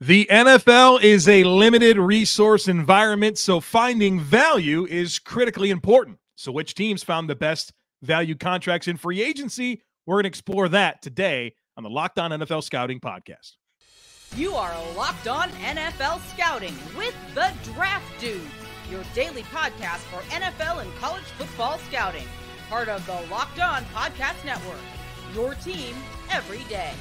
The NFL is a limited resource environment, so finding value is critically important. So, which teams found the best value contracts in free agency? We're going to explore that today on the Locked On NFL Scouting Podcast. You are Locked On NFL Scouting with the Draft Dudes, your daily podcast for NFL and college football scouting. Part of the Locked On Podcast Network, your team every day.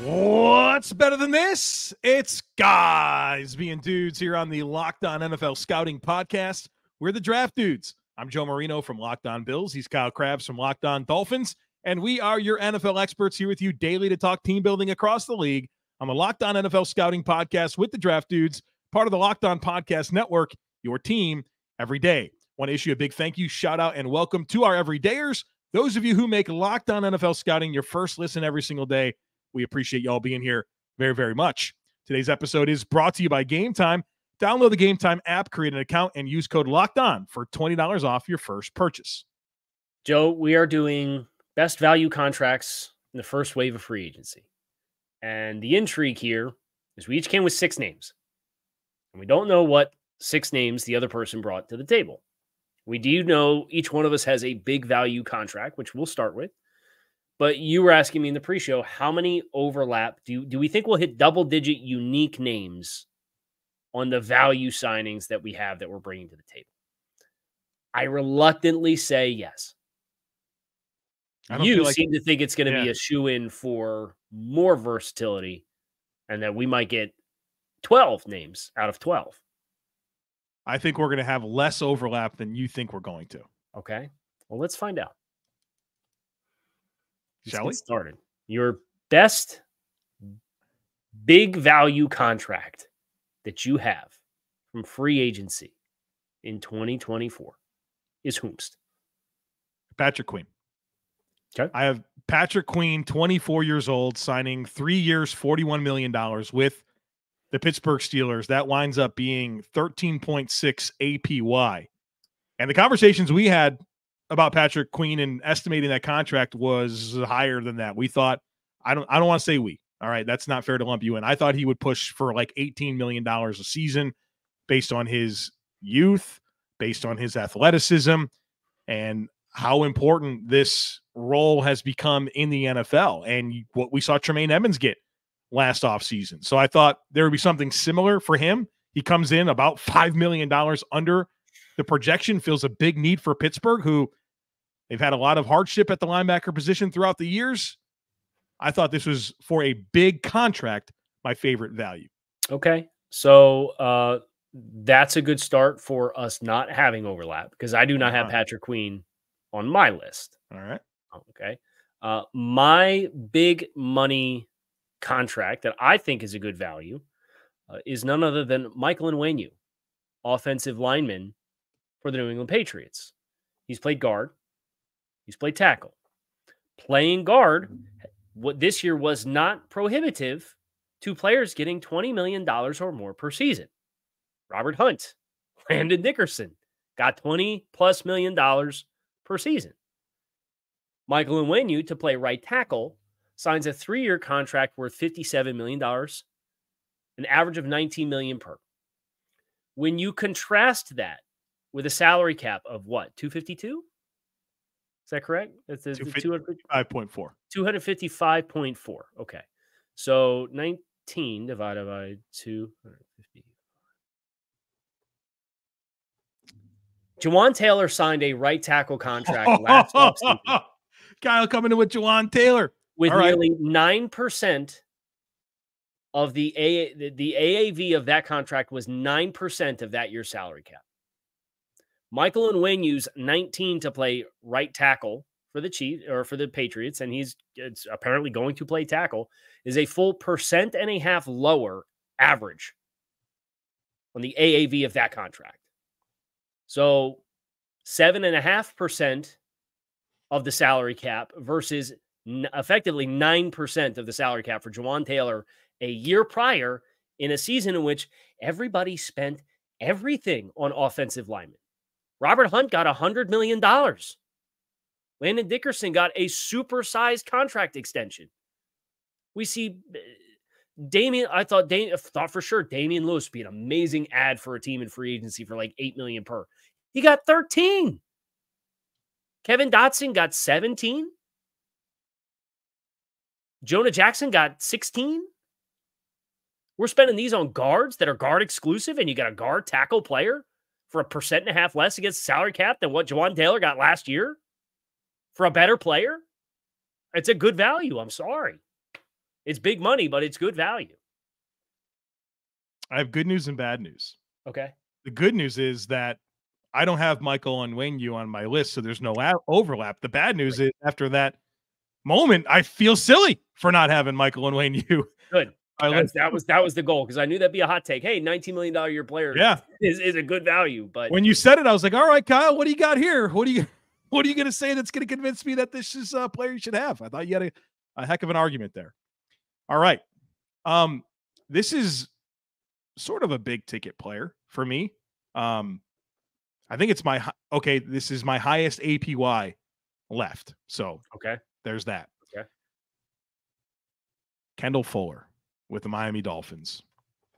What's better than this? It's guys being dudes here on the Locked On NFL Scouting Podcast. We're the Draft Dudes. I'm Joe Marino from Locked On Bills. He's Kyle Crabbs from Locked On Dolphins. And we are your NFL experts here with you daily to talk team building across the league on the Locked On NFL Scouting Podcast with the Draft Dudes, part of the Locked On Podcast Network, your team every day. Want to issue a big thank you, shout out, and welcome to our everydayers. Those of you who make Locked On NFL Scouting your first listen every single day we appreciate y'all being here very, very much. Today's episode is brought to you by Game Time. Download the Game Time app, create an account, and use code Locked On for twenty dollars off your first purchase. Joe, we are doing best value contracts in the first wave of free agency, and the intrigue here is we each came with six names, and we don't know what six names the other person brought to the table. We do know each one of us has a big value contract, which we'll start with. But you were asking me in the pre-show how many overlap do do we think we'll hit double digit unique names on the value signings that we have that we're bringing to the table? I reluctantly say yes. You like, seem to think it's going to yeah. be a shoe in for more versatility and that we might get 12 names out of 12. I think we're going to have less overlap than you think we're going to. Okay. Well, let's find out. Shall we? Started. Your best big value contract that you have from free agency in 2024 is whomst? Patrick Queen. Okay. I have Patrick Queen, 24 years old, signing three years, $41 million with the Pittsburgh Steelers. That winds up being 13.6 APY. And the conversations we had about Patrick Queen and estimating that contract was higher than that. We thought I don't I don't want to say we. All right, that's not fair to lump you in. I thought he would push for like 18 million dollars a season based on his youth, based on his athleticism and how important this role has become in the NFL and what we saw Tremaine Edmunds get last offseason. So I thought there would be something similar for him. He comes in about $5 million under the projection, feels a big need for Pittsburgh, who They've had a lot of hardship at the linebacker position throughout the years. I thought this was for a big contract, my favorite value. Okay. So uh, that's a good start for us not having overlap because I do not have uh-huh. Patrick Queen on my list. All right. Okay. Uh, my big money contract that I think is a good value uh, is none other than Michael Onwenu, offensive lineman for the New England Patriots. He's played guard. He's played tackle. Playing guard, what this year was not prohibitive to players getting $20 million or more per season. Robert Hunt, Landon Dickerson got 20 plus million dollars per season. Michael Onwenu to play right tackle signs a three-year contract worth $57 million, an average of 19 million per. When you contrast that with a salary cap of what, 252? Is that correct? It's, it's 255.4. 255.4. Okay. So 19 divided by 250. Jawaan Taylor signed a right tackle contract last offseason. Kyle coming in with Jawaan Taylor. With All nearly right. 9% of the, A, the, the AAV of that contract was 9% of that year's salary cap. Michael Onwenu's 19 to play right tackle for the Chiefs or for the Patriots, and he's apparently going to play tackle, is a full percent and a half lower average on the AAV of that contract. So seven and a half percent of the salary cap versus effectively nine percent of the salary cap for Jawaan Taylor a year prior in a season in which everybody spent everything on offensive linemen. Robert Hunt got $100 million. Landon Dickerson got a supersized contract extension. We see uh, Damien, I thought thought for sure Damien Lewis would be an amazing ad for a team in free agency for like eight million per. He got 13. Kevin Dotson got 17. Jonah Jackson got 16. We're spending these on guards that are guard exclusive, and you got a guard tackle player for a percent and a half less against salary cap than what Jawaan Taylor got last year for a better player. It's a good value. I'm sorry. It's big money, but it's good value. I have good news and bad news. Okay. The good news is that I don't have Michael and Onwenu on my list, so there's no overlap. The bad news is after that moment, I feel silly for not having Michael and Onwenu. Good. That's, that was that was the goal because I knew that'd be a hot take. Hey, 19 million dollar year player Yeah. is, is a good value, but When you said it, I was like, all right, Kyle, what do you got here? What do you what are you gonna say that's gonna convince me that this is a player you should have? I thought you had a, a heck of an argument there. All right. Um, this is sort of a big ticket player for me. Um, I think it's my okay. This is my highest APY left. So okay. there's that. Okay. Kendall Fuller with the Miami Dolphins,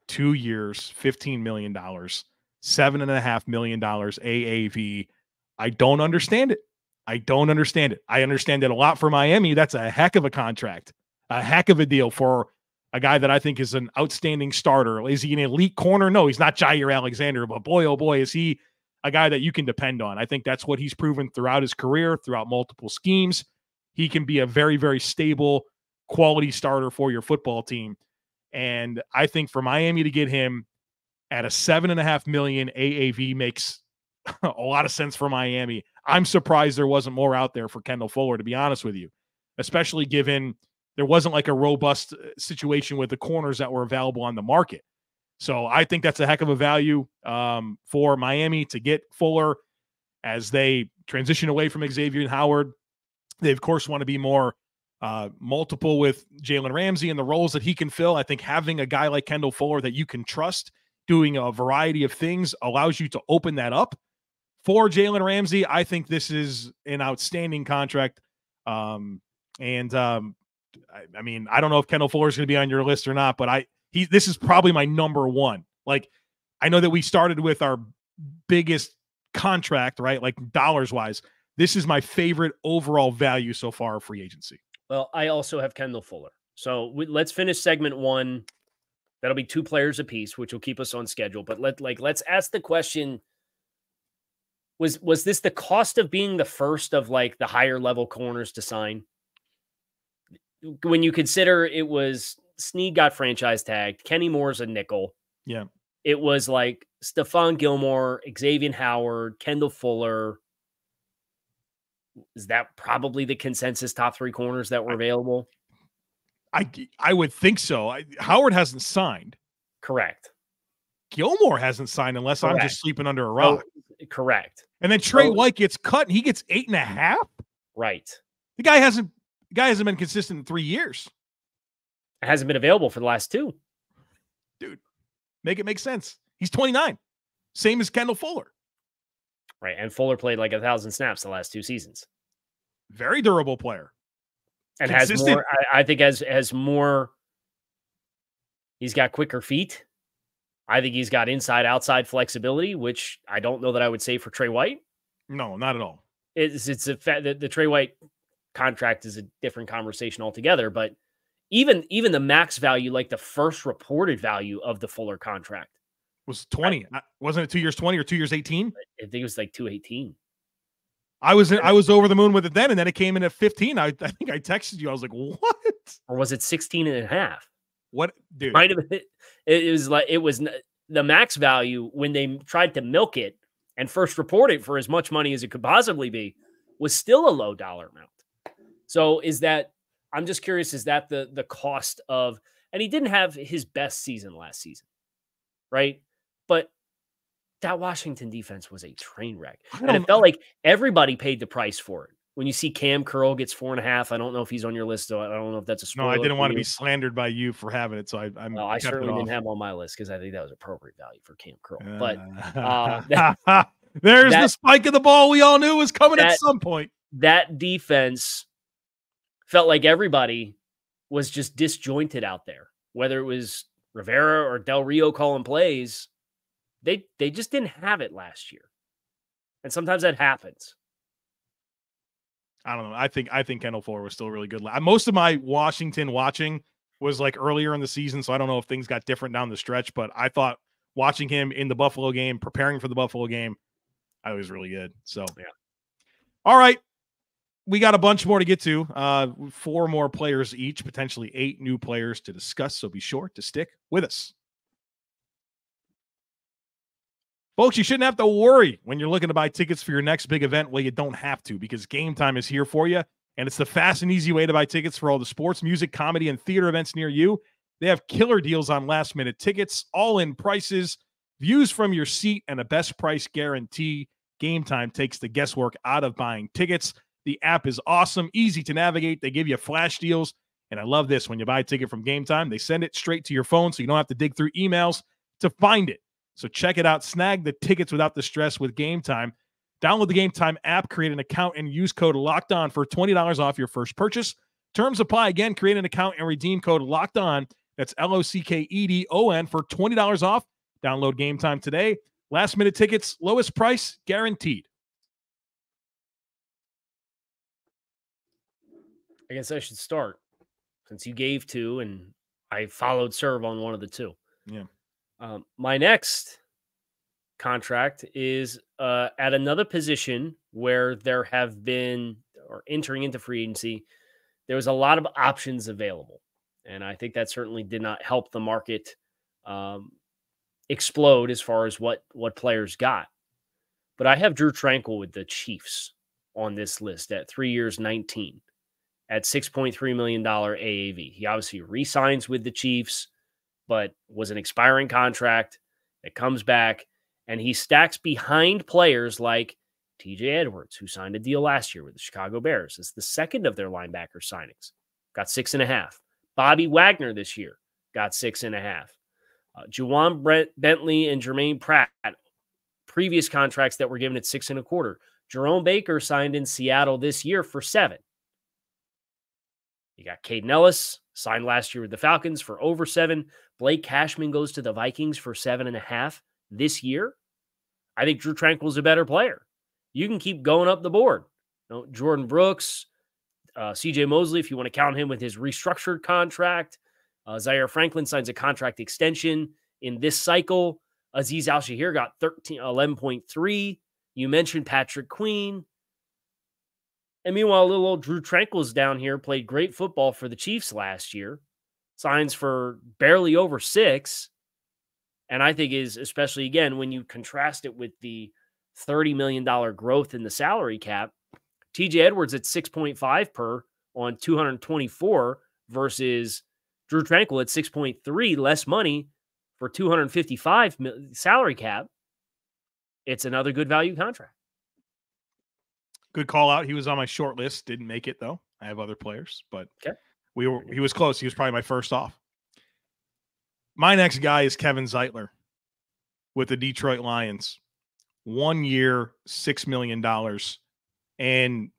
two years, $15 million, seven and a half million dollars AAV. I don't understand it. I don't understand it. I understand it a lot for Miami. That's a heck of a contract, a heck of a deal for a guy that I think is an outstanding starter. Is he an elite corner? No, he's not Jaire Alexander, but boy, oh boy, is he a guy that you can depend on. I think that's what he's proven throughout his career, throughout multiple schemes. He can be a very, very stable, quality starter for your football team. And I think for Miami to get him at a seven and a half million AAV makes a lot of sense for Miami. I'm surprised there wasn't more out there for Kendall Fuller, to be honest with you, especially given there wasn't like a robust uh, situation with the corners that were available on the market. So I think that's a heck of a value um, for Miami to get Fuller as they transition away from Xavien Howard. They, of course, want to be more uh, multiple with Jalen Ramsey and the roles that he can fill. I think having a guy like Kendall Fuller that you can trust doing a variety of things allows you to open that up for Jalen Ramsey. I think this is an outstanding contract. Um, and um, I, I mean, I don't know if Kendall Fuller is going to be on your list or not, but I he this is probably my number one. Like, I know that we started with our biggest contract, right? Like dollars wise. This is my favorite overall value so far of free agency. Well, I also have Kendall Fuller. So we, let's finish segment one. That'll be two players apiece, which will keep us on schedule. But let like let's ask the question: Was was this the cost of being the first of like the higher level corners to sign? When you consider it was Sneed got franchise tagged, Kenny Moore's a nickel. Yeah. It was like Stephon Gilmore, Xavien Howard, Kendall Fuller. Is that probably the consensus top three corners that were available? I I would think so. I, Howard hasn't signed. Correct. Gilmore hasn't signed unless I'm just sleeping under a Oh, rock. correct. and then Trey White gets cut and he gets eight and a mm. half. Right. The guy hasn't the guy hasn't been consistent in three years. It hasn't been available for the last two. Dude, Make it make sense. He's 29. Same as Kendall Fuller. Right. And Fuller played like a thousand snaps the last two seasons. Very durable player. And has more, I, I think has has more. He's got quicker feet. I think he's got inside outside flexibility, which I don't know that I would say for Trey White. No, not at all. It's it's a fact that the Trey White contract is a different conversation altogether. But even even the max value, like the first reported value of the Fuller contract, Was 20. Uh, Wasn't it two years 20 or two years 18? I think it was like two eighteen. I was I was over the moon with it then, and then it came in at 15. I, I think I texted you. I was like, what? Or was it 16 and a half? What dude? might have been, it was like it was the max value when they tried to milk it and first report it for as much money as it could possibly be was still a low dollar amount. So is that I'm just curious is that the the cost of and he didn't have his best season last season. Right? That Washington defense was a train wreck. And it felt like everybody paid the price for it. When you see Cam Curl gets four and a half, I don't know if he's on your list. So I don't know if that's a No, I didn't want to be slandered by you for having it, so I, I'm. Well, I certainly didn't have him on my list because I think that was appropriate value for Cam Curl. Uh, But but there's the spike of the ball we all knew was coming at some point. that defense felt like everybody was just disjointed out there. whether it was Rivera or Del Rio calling plays, they they just didn't have it last year. And sometimes that happens. I don't know. I think I think Kendall Fuller was still really good. Most of my Washington watching was like earlier in the season, so I don't know if things got different down the stretch, but I thought watching him in the Buffalo game, preparing for the Buffalo game, I was really good. So yeah. All right. We got a bunch more to get to. Uh, four more players each, potentially eight new players to discuss. So be sure to stick with us. Folks, you shouldn't have to worry when you're looking to buy tickets for your next big event. Well, you don't have to because Game Time is here for you. And it's the fast and easy way to buy tickets for all the sports, music, comedy, and theater events near you. They have killer deals on last minute tickets, all in prices, views from your seat, and a best price guarantee. Game Time takes the guesswork out of buying tickets. The app is awesome, easy to navigate. They give you flash deals. And I love this when you buy a ticket from Game Time, they send it straight to your phone so you don't have to dig through emails to find it. So check it out. Snag the tickets without the stress with Game Time. Download the Game Time app, create an account, and use code Locked On for twenty dollars off your first purchase. Terms apply. Again, create an account and redeem code Locked On. That's L O C K E D O N for twenty dollars off. Download Game Time today. Last minute tickets, lowest price guaranteed. I guess I should start since you gave two and I followed serve on one of the two. Yeah. Um, my next contract is uh, at another position where there have been, or entering into free agency, there was a lot of options available. And I think that certainly did not help the market um, explode as far as what, what players got. But I have Drue Tranquill with the Chiefs on this list at three years, 19 at $6.3 million AAV. He obviously re-signs with the Chiefs but was an expiring contract. It comes back and he stacks behind players like TJ Edwards, who signed a deal last year with the Chicago Bears. It's the second of their linebacker signings. Got six and a half. Bobby Wagner this year got six and a half. Uh, Ja'Whaun Brent Bentley and Germaine Pratt, previous contracts that were given at six and a quarter. Jerome Baker signed in Seattle this year for seven. You got Kaden Elliss, signed last year with the Falcons for over seven. Blake Cashman goes to the Vikings for seven and a half this year. I think Drue Tranquill is a better player. You can keep going up the board. You know, Jordyn Brooks, uh, CJ Mosley, if you want to count him with his restructured contract. Uh, Zaire Franklin signs a contract extension in this cycle. Aziz Al-Shaair got 13, 11.3. You mentioned Patrick Queen. And meanwhile, little old Drue Tranquill's down here, played great football for the Chiefs last year, signs for barely over six. And I think is especially again when you contrast it with the $30 million growth in the salary cap, TJ Edwards at 6.5 per on 224 versus Drue Tranquill at 6.3, less money for 255 salary cap. It's another good value contract. Good call out. He was on my short list. Didn't make it though. I have other players, but okay. we were. He was close. He was probably my first off. My next guy is Kevin Zeitler with the Detroit Lions. One year, six million dollars, and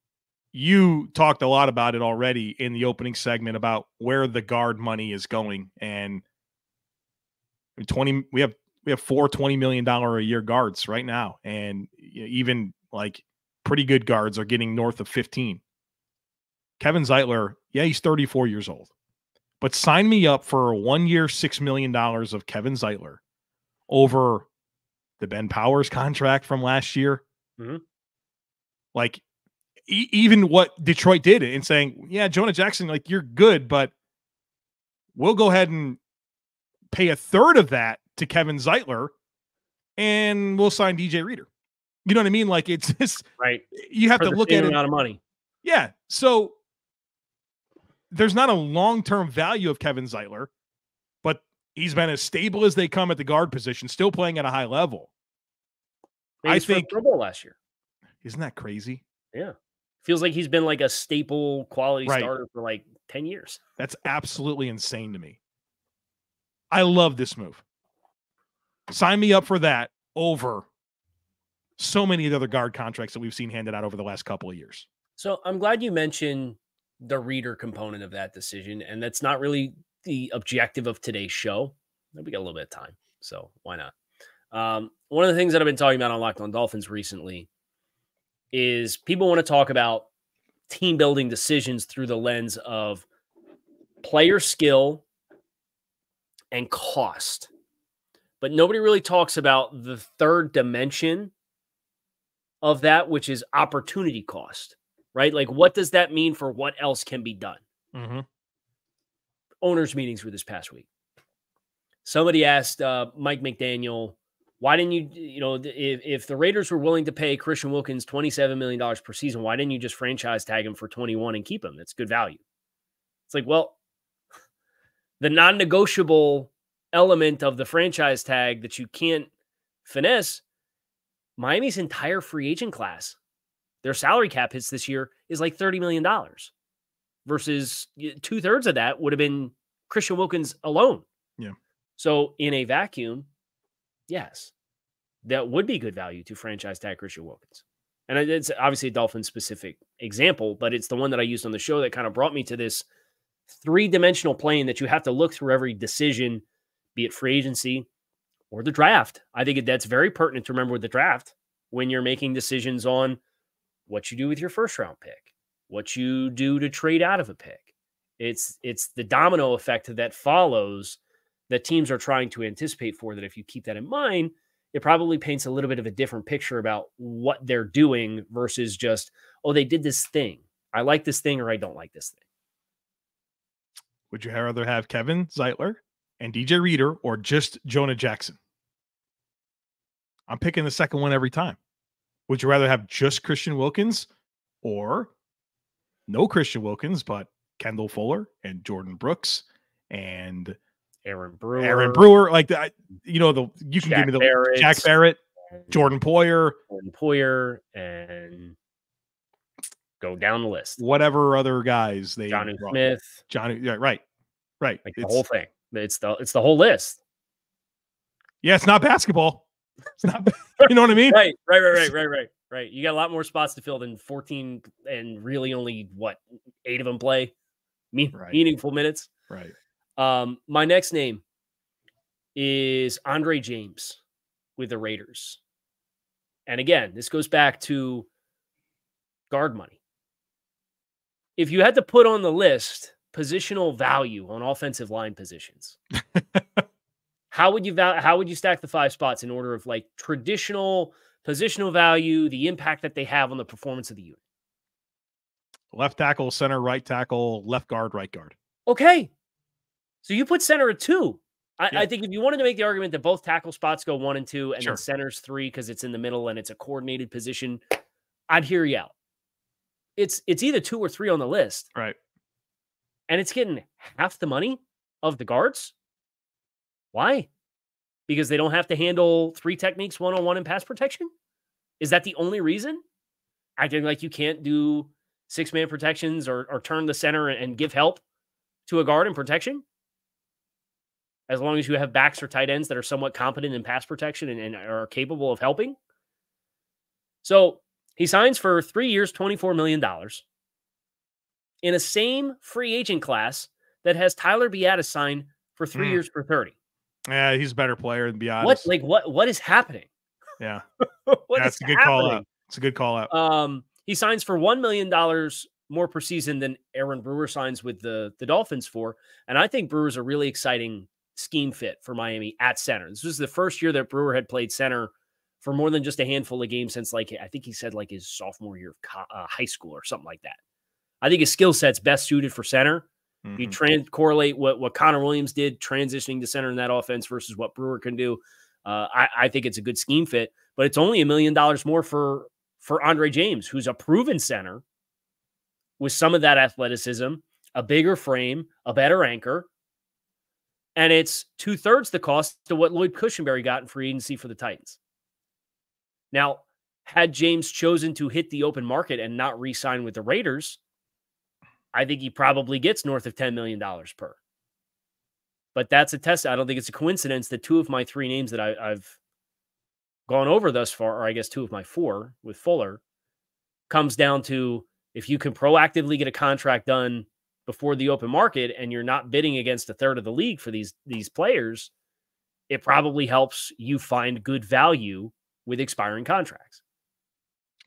you talked a lot about it already in the opening segment about where the guard money is going and 20 we have we have four 20 million dollar a year guards right now and even like pretty good guards are getting north of 15. Kevin Zeitler, yeah, he's 34 years old. But sign me up for a one year, $6 million of Kevin Zeitler over the Ben Powers contract from last year. Mm-hmm. Like, e- even what Detroit did in saying, yeah, Jonah Jackson, like, you're good, but we'll go ahead and pay a third of that to Kevin Zeitler and we'll sign DJ Reader. You know what I mean? Like it's just right. You have For to look at it. Amount of money. Yeah. So there's not a long term value of Kevin Zeitler, but he's been as stable as they come at the guard position, still playing at a high level. I think Pro Bowl last year. Isn't that crazy? Yeah. Feels like he's been like a staple quality right. starter for like 10 years. That's absolutely insane to me. I love this move. Sign me up for that over so many of the other guard contracts that we've seen handed out over the last couple of years. So I'm glad you mentioned the reader component of that decision. And that's not really the objective of today's show. We got a little bit of time, so why not? Um, one of the things that I've been talking about on Locked On Dolphins recently is people want to talk about team building decisions through the lens of player skill and cost. But nobody really talks about the third dimension of that, which is opportunity cost, right? Like, what does that mean for what else can be done? Mm-hmm. Owners' meetings were this past week. Somebody asked uh, Mike McDaniel, why didn't you, you know, if, if the Raiders were willing to pay Christian Wilkins $27 million per season, why didn't you just franchise tag him for 21 and keep him? That's good value. It's like, well, the non negotiable element of the franchise tag that you can't finesse, Miami's entire free agent class, their salary cap hits this year is like $30 million versus two thirds of that would have been Christian Wilkins alone. Yeah. So in a vacuum, yes, that would be good value to franchise tag Christian Wilkins. And it's obviously a Dolphin specific example, but it's the one that I used on the show that kind of brought me to this three dimensional plane that you have to look through every decision, be it free agency or the draft. I think that's very pertinent to remember with the draft when you're making decisions on what you do with your first round pick, what you do to trade out of a pick. It's it's the domino effect that follows that teams are trying to anticipate for that if you keep that in mind, it probably paints a little bit of a different picture about what they're doing versus just, oh, they did this thing. I like this thing or I don't like this thing. Would you rather have Kevin Zeitler and DJ Reader or just Jonah Jackson? I'm picking the second one every time. Would you rather have just Christian Wilkins or no Christian Wilkins, but Kendall Fuller and Jordyn Brooks and Aaron Brewer, Aaron Brewer, like that. You know, the you can Jack give me the Barrett, Shaq Barrett, Jordan Poyer, Jordan Poyer, and go down the list. whatever other guys they Jonnu. Smith, Jonnu, yeah, right, right. like the whole thing. It's the it's the whole list. yeah, it's not basketball. Not. you know what I mean? Right, right, right, right, right, right, right. You got a lot more spots to fill than 14 and really only what eight of them play me- Right. meaningful minutes. Right. Um, my next name is Andre James with the Raiders. And again, this goes back to guard money. If you had to put on the list positional value on offensive line positions, how would you val- how would you stack the five spots in order of like traditional positional value, the impact that they have on the performance of the unit? Left tackle, center, right tackle, left guard, right guard. Okay. So you put center at two. I, Yeah. I think if you wanted to make the argument that both tackle spots go one and two, and Sure. then center's three because it's in the middle and it's a coordinated position, I'd hear you out. It's it's either two or three on the list, Right. and it's getting half the money of the guards. Why? Because they don't have to handle three techniques one on one in pass protection. Is that the only reason? Acting like you can't do six man protections or or turn the center and give help to a guard in protection? As long as you have backs or tight ends that are somewhat competent in pass protection and, and are capable of helping. So he signs for three years, $24 million in a same free agent class that has Tyler Biadasz signed for three Mm. years for 30. Yeah, he's a better player than be What like what what is happening? yeah, What that's is a good call happening? out. It's a good call out. Um, he signs for one million dollars more per season than Aaron Brewer signs with the the Dolphins for, and I think Brewer's a really exciting scheme fit for Miami at center. This was the first year that Brewer had played center for more than just a handful of games since like I think he said like his sophomore year of co- uh, high school or something like that. I think his skill set's best suited for center. You Mhm. trans correlate what what Connor Williams did transitioning to center in that offense versus what Brewer can do. Uh, I, I think it's a good scheme fit, but it's only a million dollars more for for Andre James, who's a proven center with some of that athleticism, a bigger frame, a better anchor, and it's two thirds the cost to what Lloyd Cushenberry got in free agency for the Titans. Now, had James chosen to hit the open market and not re-sign with the Raiders, I think he probably gets north of $10 million per. But that's a test. I don't think it's a coincidence that two of my three names that I, I've gone over thus far, or I guess two of my four with Fuller, comes down to if you can proactively get a contract done before the open market and you're not bidding against a third of the league for these these players, it probably helps you find good value with expiring contracts.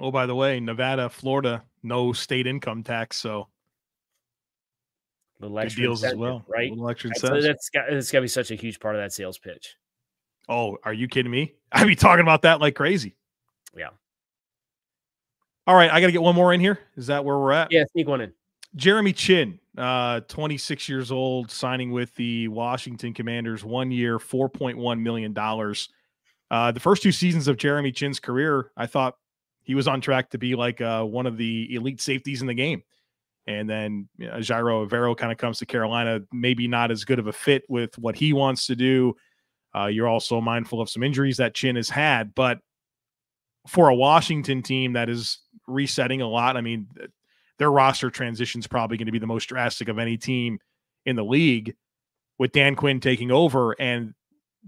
Oh, by the way, Nevada, Florida, no state income tax, so extra deals as well, right? Extra That's, that's got, that's got to be such a huge part of that sales pitch. Oh, are you kidding me? I'd be talking about that like crazy. Yeah. All right, I got to get one more in here. Is that where we're at? Yeah, sneak one in. Jeremy Chinn, uh, 26 years old, signing with the Washington Commanders, one year, $4.1 million. Uh, the first two seasons of Jeremy Chinn's career, I thought he was on track to be like uh, one of the elite safeties in the game. And then you know, Ejiro Evero kind of comes to Carolina, maybe not as good of a fit with what he wants to do. Uh, you're also mindful of some injuries that Chinn has had, but for a Washington team that is resetting a lot, I mean, their roster transition is probably going to be the most drastic of any team in the league with Dan Quinn taking over and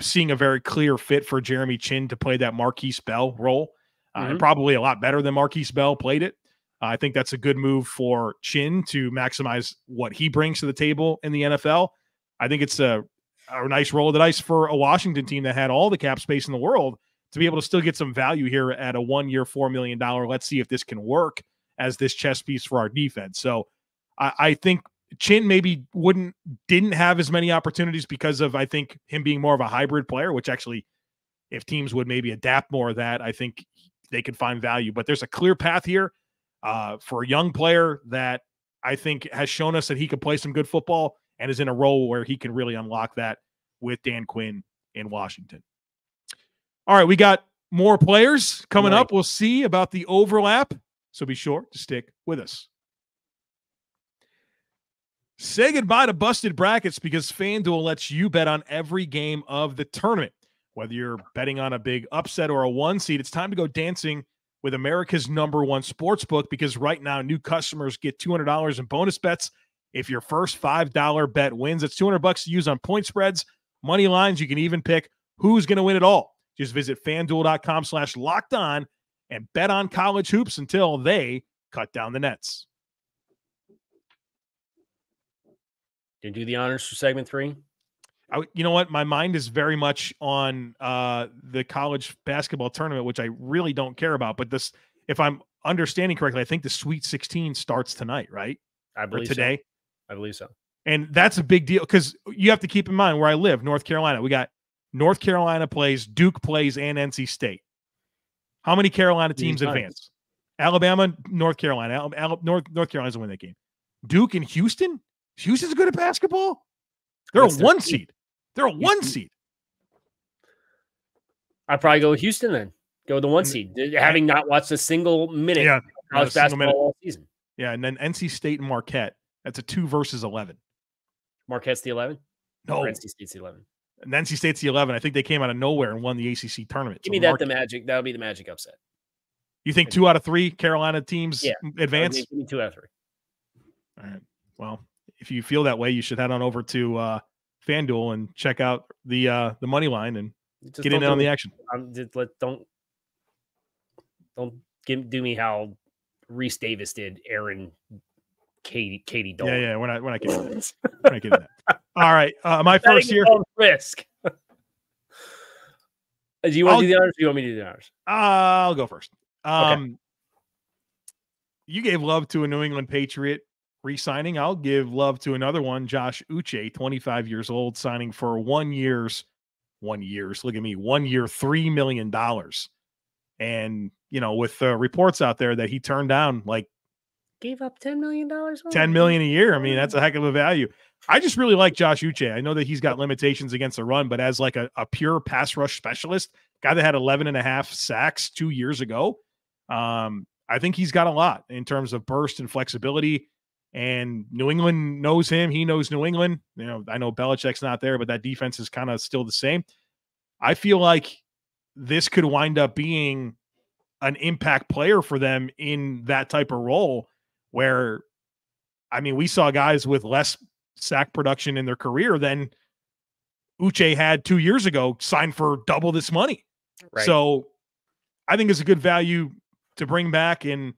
seeing a very clear fit for Jeremy Chinn to play that Markquese Bell role. Uh, Mhm. and probably a lot better than Markquese Bell played it. I think that's a good move for Chinn to maximize what he brings to the table in the NFL. I think it's a, a nice roll of the dice for a Washington team that had all the cap space in the world to be able to still get some value here at a one year, $4 million. Let's see if this can work as this chess piece for our defense. So I, I think Chinn maybe wouldn't, didn't have as many opportunities because of, I think, him being more of a hybrid player, which actually, if teams would maybe adapt more of that, I think they could find value. But there's a clear path here uh, for a young player that I think has shown us that he can play some good football and is in a role where he can really unlock that with Dan Quinn in Washington. All right, we got more players coming Right. up. We'll see about the overlap. So be sure to stick with us. Say goodbye to busted brackets because FanDuel lets you bet on every game of the tournament. Whether you're betting on a big upset or a one seed, it's time to go dancing with America's number one sports book because right now new customers get $200 in bonus bets if your first $5 bet wins. It's 200 bucks to use on point spreads, money lines. You can even pick who's going to win it all. Just visit fanduel.com slash locked on and bet on college hoops until they cut down the nets. Didn't do the honors for segment three. I, you know what? My mind is very much on uh, the college basketball tournament, which I really don't care about. But this, if I'm understanding correctly, I think the Sweet 16 starts tonight, right? I Or believe so. today. I believe so. And that's a big deal because you have to keep in mind where I live, North Carolina. We got North Carolina plays, Duke plays, and NC State. How many Carolina teams advance? Alabama, North Carolina. Al- Al- North North Carolina's win that game. Duke and Houston. Houston's good at basketball. They're What's a one seed? Seed. They're a one Houston- seed. I'd probably go with Houston then. Go with the one And- seed, having not watched a single minute Yeah, of college basketball minute. all season. Yeah, and then NC State and Marquette. That's a two versus eleven. Marquette's the 11. No, Or NC State's the 11. NC State's the eleven. I think they came out of nowhere and won the ACC tournament. Give So me that Marque- the magic. That would be the magic upset. You think two out of three Carolina teams Yeah, advance? Give me two out of three. All right. Well, if you feel that way, you should head on over to uh, FanDuel and check out the uh, the money line and Just get in on the action. I'm just let don't don't give do me how Rece Davis did Aaron Katie Katie Dolan. Yeah, yeah. We're not we're not getting that. We're not getting that. All right. Uh, my first year. risk. Uh, do you want I'll- to do the honors? Or do you want me to do the honors? I'll go first. Um, You gave love to a New England Patriot re-signing. I'll give love to another one, Josh Uche, 25 years old, signing for one year's one year's. Look at me, one year, three million dollars. And you know, with uh, reports out there that he turned down like Gave up ten million dollars. 10 million a year. I mean, that's a heck of a value. I just really like Josh Uche. I know that he's got limitations against the run, but as like a, a pure pass rush specialist, guy that had 11 and a half sacks two years ago, um, I think he's got a lot in terms of burst and flexibility. And New England knows him. He knows New England. You know, I know Belichick's not there, but that defense is kind of still the same. I feel like this could wind up being an impact player for them in that type of role where I mean, we saw guys with less sack production in their career than Uche had two years ago signed for double this money. Right. So I think it's a good value to bring back. And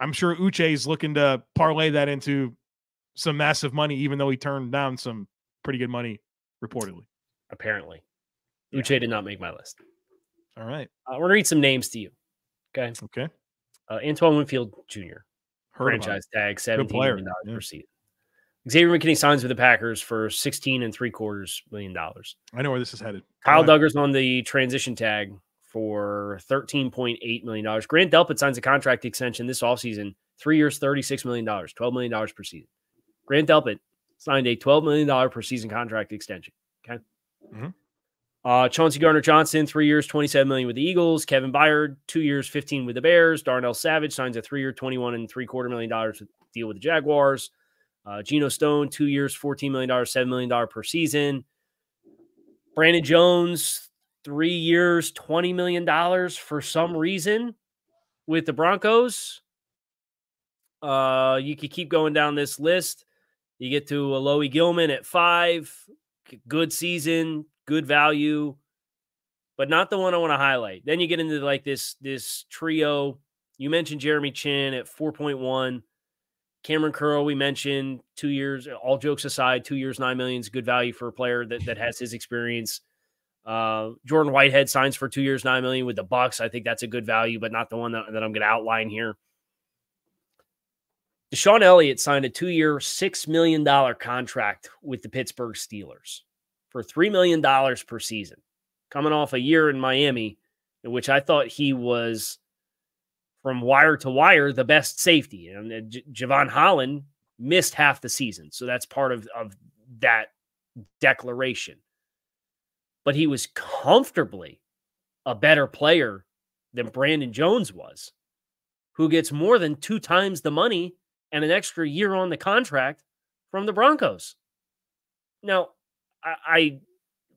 I'm sure Uche is looking to parlay that into some massive money, even though he turned down some pretty good money reportedly. Apparently, Yeah. Uche did not make my list. All right. Uh, we're gonna read some names to you. Okay, Okay. uh, Antoine Winfield Jr. Heard franchise tag, seventeen million dollars yeah. per season. Xavier McKinney signs with the Packers for sixteen and three quarters million dollars. I know where this is headed. Kyle Go ahead. Dugger's on the transition tag for $13.8 million. Grant Delpit signs a contract extension this offseason, three years, $36 million, $12 million per season. Grant Delpit signed a $12 million per season contract extension. Okay. Mhm. Uh, Chauncey Gardner Johnson, three years, 27 million with the Eagles. Kevin Byard, two years, 15 with the Bears. Darnell Savage signs a three year, 21 and three quarter million dollars deal with the Jaguars. Uh, Geno Stone, two years, $14 million, $7 million per season. Brandon Jones, three years, $20 million for some reason with the Broncos. Uh, you could keep going down this list. You get to Alohi Gilman at five. Good season, good value, but not the one I want to highlight. Then you get into like this this trio. You mentioned Jeremy Chinn at 4.1. Cameron Curl, we mentioned two years, all jokes aside, two years, nine million is good value for a player that, that has his experience. Uh, Jordan Whitehead signs for two years, nine million with the Bucks. I think that's a good value, but not the one that, that I'm going to outline here. DeShon Elliott signed a two-year, six million dollar contract with the Pittsburgh Steelers for three million dollars per season, coming off a year in Miami, in which I thought he was from wire to wire the best safety, and J- Jevon Holland missed half the season, so that's part of of that declaration. But he was comfortably a better player than Brandon Jones was, who gets more than two times the money and an extra year on the contract from the Broncos. Now, I, I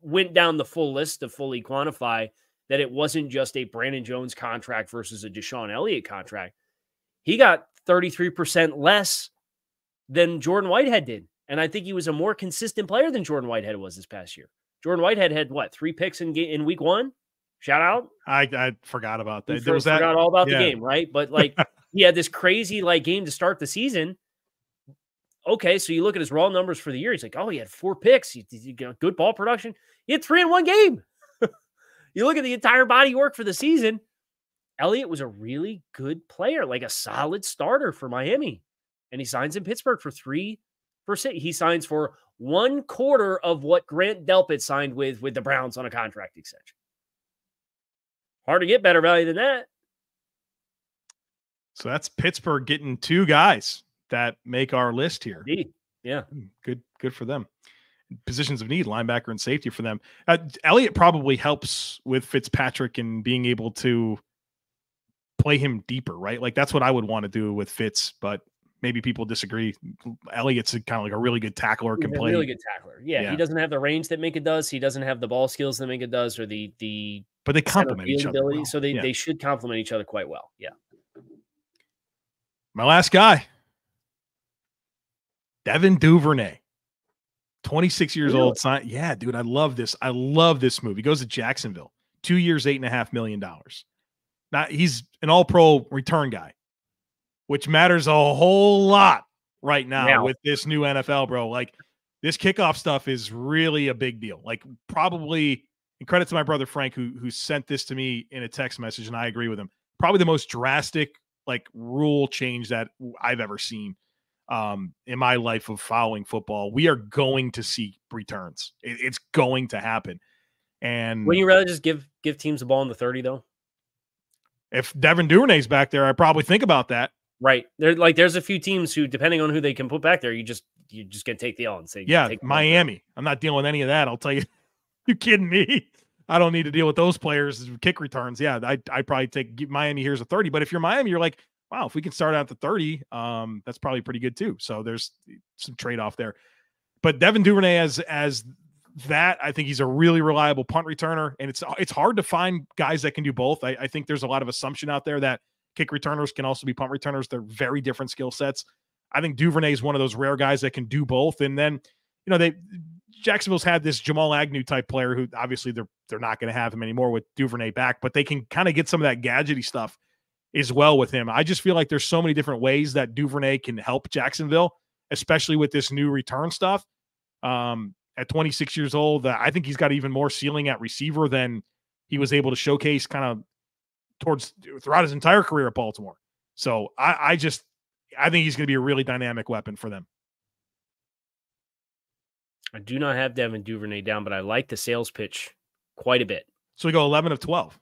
went down the full list to fully quantify that it wasn't just a Brandon Jones contract versus a DeShon Elliott contract. He got 33% less than Jordan Whitehead did. And I think he was a more consistent player than Jordan Whitehead was this past year. Jordan Whitehead had what, three picks in, ga- in week one? Shout out. I, I forgot about that. There was that. forgot all about yeah. the game, right? But like he had this crazy like game to start the season. Okay, so you look at his raw numbers for the year. He's like, oh, he had four picks. He, he got good ball production. He had three in one game. you look at the entire body work for the season. Elliott was a really good player, like a solid starter for Miami, and he signs in Pittsburgh for three percent. He signs for one quarter of what Grant Delpit signed with with the Browns on a contract extension. Hard to get better value than that. So that's Pittsburgh getting two guys that make our list here. Indeed. Yeah. Hmm, Good, good for them. Positions of need, linebacker and safety for them. Uh, Elliott probably helps with Fitzpatrick and being able to play him deeper, right? Like that's what I would want to do with Fitz, but maybe people disagree. Elliott's kind of like a really good tackler, can play. really good tackler. Yeah, Yeah. He doesn't have the range that Minkah does. He doesn't have the ball skills that Minkah does or the the but they complement each other. well. So they, Yeah. they should complement each other quite well. Yeah. My last guy, Devin Duvernay, 26 years Really? old. Sign, yeah, dude, I love this. I love this move. He goes to Jacksonville, two years, eight and a half million dollars. Now he's an all pro return guy, which matters a whole lot right now, Now. with this new NFL, bro. Like this kickoff stuff is really a big deal. Like probably, and credit to my brother Frank who who sent this to me in a text message, and I agree with him. Probably the most drastic like rule change that I've ever seen um, in my life of following football. We are going to see returns. It, it's going to happen. And Wouldn't you rather just give give teams the ball in the 30 though? if Devin Duvernay's back there, I probably think about that. Right. There like there's a few teams who, depending on who they can put back there, you just you just gonna take the L and say Yeah, take the ball in the 30. Miami. I'm not dealing with any of that. I'll tell you. you kidding me? I don't need to deal with those players kick returns. Yeah, I I probably take Miami. Here's a 30. But if you're Miami, you're like, wow, if we can start out the 30, um, that's probably pretty good too. So there's some trade off there. But Devin Duvernay as as that, I think he's a really reliable punt returner, and it's it's hard to find guys that can do both. I, I think there's a lot of assumption out there that kick returners can also be punt returners. They're very different skill sets. I think Duvernay is one of those rare guys that can do both. And then, you know, they Jacksonville's had this Jamal Agnew type player who obviously they're they're not going to have him anymore with Duvernay back, but they can kind of get some of that gadgety stuff as well with him. I just feel like there's so many different ways that Duvernay can help Jacksonville. especially with this new return stuff. Um, at 26 years old, uh, I think he's got even more ceiling at receiver than he was able to showcase kind of towards throughout his entire career at Baltimore. So I, I just I think he's going to be a really dynamic weapon for them. I do not have Devin Duvernay down, but I like the sales pitch quite a bit. So we go 11 of 12.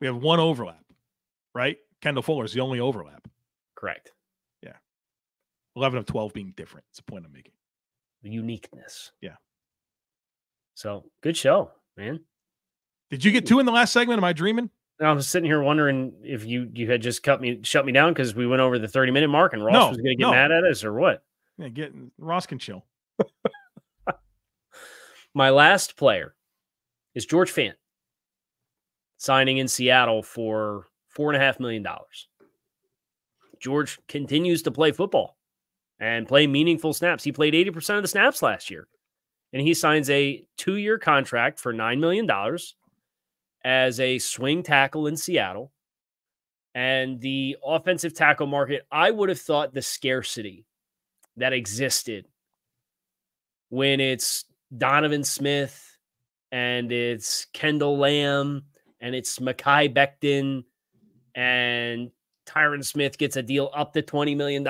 We have one overlap, right? Kendall Fuller is the only overlap. Correct. Yeah. 11 of 12 being different. It's a point I'm making. The uniqueness. Yeah. So good show, man. Did you get two in the last segment? Am I dreaming? I was sitting here wondering if you you had just cut me shut me down because we went over the 30 minute mark and Ross No, was going to get no. mad at us or what. Yeah, get Ross can chill. My last player is George Fant, signing in Seattle for four and a half million dollars. George continues to play football and play meaningful snaps. He played 80% of the snaps last year. And he signs a two year contract for $9 million as a swing tackle in Seattle. And the offensive tackle market, I would have thought the scarcity that existed when it's Donovan Smith and it's Kendall Lamm and it's Mekhi Becton and Tyron Smith gets a deal up to $20 million,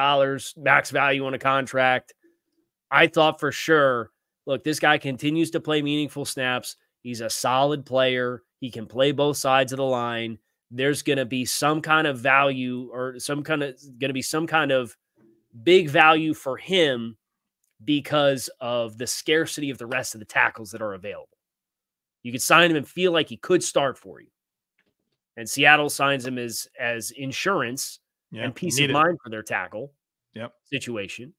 max value on a contract. I thought for sure, look, this guy continues to play meaningful snaps. He's a solid player. He can play both sides of the line. There's going to be some kind of value or some kind of going to be some kind of big value for him because of the scarcity of the rest of the tackles that are available. You could sign him and feel like he could start for you. And Seattle signs him as as insurance Yeah, and peace of it. mind for their tackle Yep. situation.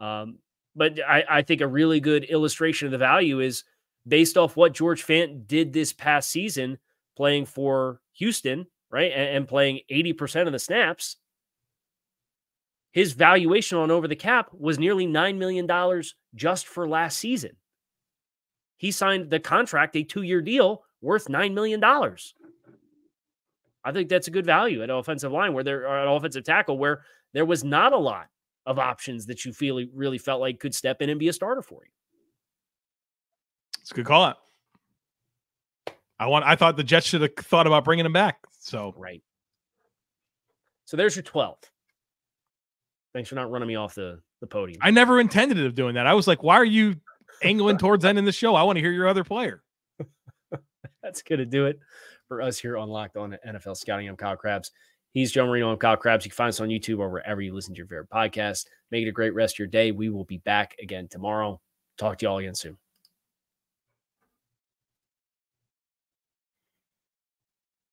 Um, but I, I think a really good illustration of the value is based off what George Fant did this past season, playing for Houston, right, and, and playing 80% of the snaps. His valuation on over the cap was nearly $9 million just for last season. He signed the contract, a two year deal worth $9 million. I think that's a good value at offensive line where there uh, are an offensive tackle where there was not a lot of options that you feel really felt like could step in and be a starter for you. It's a good call out. I want. I thought the Jets should have thought about bringing him back. So Right. So there's your 12. Thanks for not running me off the, the podium. I never intended of doing that. I was like, why are you angling towards ending the show? I want to hear your other player. That's to do it for us here on Locked On NFL Scouting. I'm Kyle Crabbs. He's Joe Marino. I'm Kyle Crabbs. You can find us on YouTube or wherever you listen to your favorite podcast. Make it a great rest of your day. We will be back again tomorrow. Talk to you all again soon.